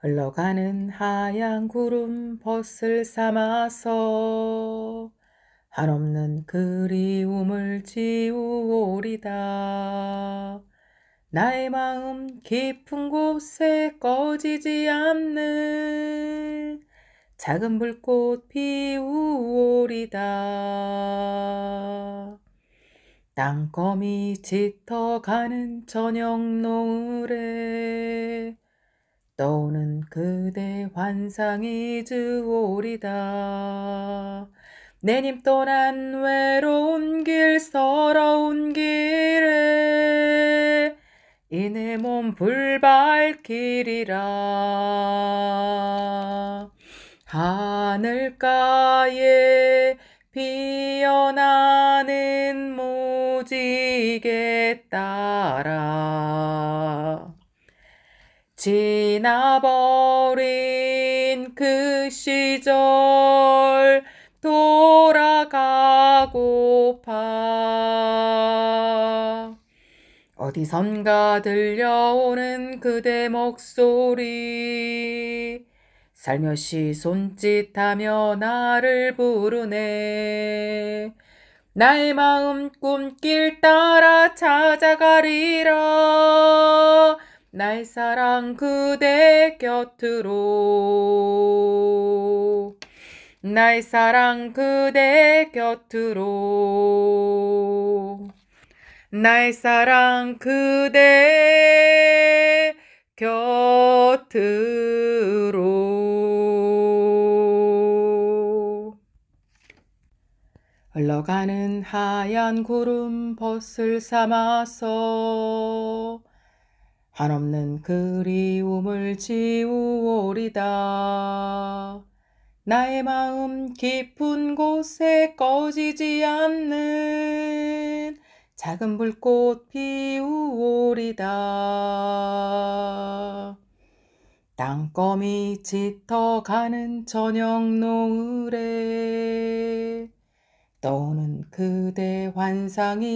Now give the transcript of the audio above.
흘러가는 하얀 구름 벗을 삼아서 한없는 그리움을 지우오리다. 나의 마음 깊은 곳에 꺼지지 않는 작은 불꽃 피우오리다. 땅거미 짙어가는 저녁 노을에 떠오는 그대 환상이 주오리다. 내님 떠난 외로운 길 서러운 길에 이내 몸 불발길이라 하늘가에 피어나는 무지개 따라 지나버린 그 시절 돌아가고파. 어디선가 들려오는 그대 목소리. 살며시 손짓하며 나를 부르네. 나의 마음 꿈길 따라 찾아가리라 나의 사랑 그대 곁으로. 나의 사랑 그대 곁으로. 나의 사랑 그대 곁으로. 흘러가는 하얀 구름 벗을 삼아서 한없는 그리움을 지우오리다. 나의 마음 깊은 곳에 꺼지지 않는 작은 불꽃 피우오리다. 땅거미 짙어가는 저녁 노을에 떠오는 그대 환상이